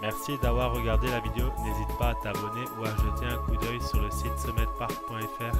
Merci d'avoir regardé la vidéo, n'hésite pas à t'abonner ou à jeter un coup d'œil sur le site summitpark.fr.